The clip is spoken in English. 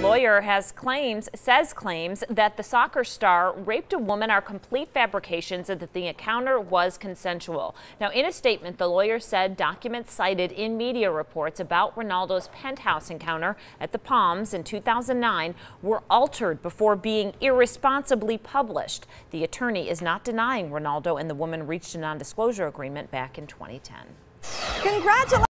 lawyer has claims, says claims that the soccer star raped a woman are complete fabrications and that the encounter was consensual. Now, in a statement, the lawyer said documents cited in media reports about Ronaldo's penthouse encounter at the Palms in 2009 were altered before being irresponsibly published. The attorney is not denying Ronaldo and the woman reached a non-disclosure agreement back in 2010. Congratulations.